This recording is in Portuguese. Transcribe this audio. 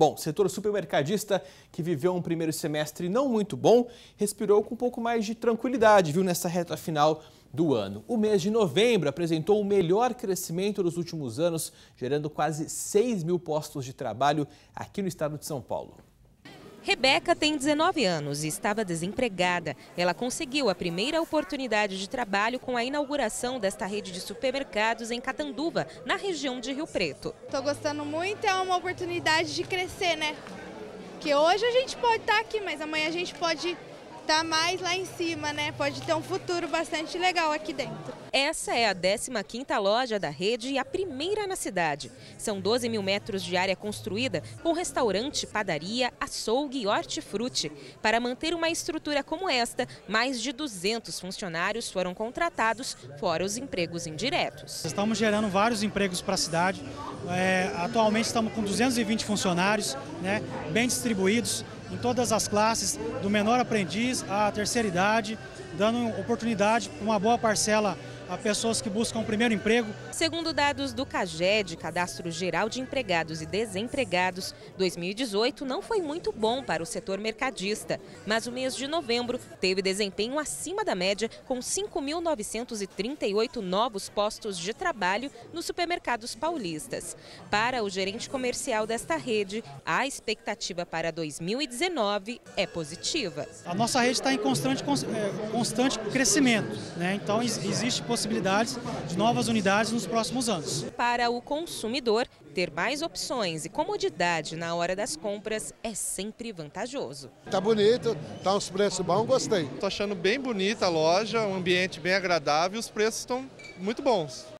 Bom, setor supermercadista, que viveu um primeiro semestre não muito bom, respirou com um pouco mais de tranquilidade, viu, nessa reta final do ano. O mês de novembro apresentou o melhor crescimento dos últimos anos, gerando quase 6 mil postos de trabalho aqui no estado de São Paulo. Rebeca tem 19 anos e estava desempregada. Ela conseguiu a primeira oportunidade de trabalho com a inauguração desta rede de supermercados em Catanduva, na região de Rio Preto. Estou gostando muito, é uma oportunidade de crescer, né? Que hoje a gente pode estar aqui, mas amanhã a gente pode estar mais lá em cima, né? Pode ter um futuro bastante legal aqui dentro. Essa é a 15ª loja da rede e a primeira na cidade. São 12 mil metros de área construída com restaurante, padaria, açougue e hortifruti. Para manter uma estrutura como esta, mais de 200 funcionários foram contratados, fora os empregos indiretos. Estamos gerando vários empregos para a cidade. É, atualmente estamos com 220 funcionários, né, bem distribuídos em todas as classes, do menor aprendiz à terceira idade, dando oportunidade para uma boa parcela a pessoas que buscam o primeiro emprego. Segundo dados do CAGED, Cadastro Geral de Empregados e Desempregados, 2018 não foi muito bom para o setor mercadista, mas o mês de novembro teve desempenho acima da média, com 5.938 novos postos de trabalho nos supermercados paulistas. Para o gerente comercial desta rede, a expectativa para 2019 é positiva. A nossa rede está em constante, é, constante crescimento, né? então existe possibilidade possibilidades de novas unidades nos próximos anos. Para o consumidor, ter mais opções e comodidade na hora das compras é sempre vantajoso. Tá bonito, tá uns preços bons, gostei. Tô achando bem bonita a loja, um ambiente bem agradável, os preços estão muito bons.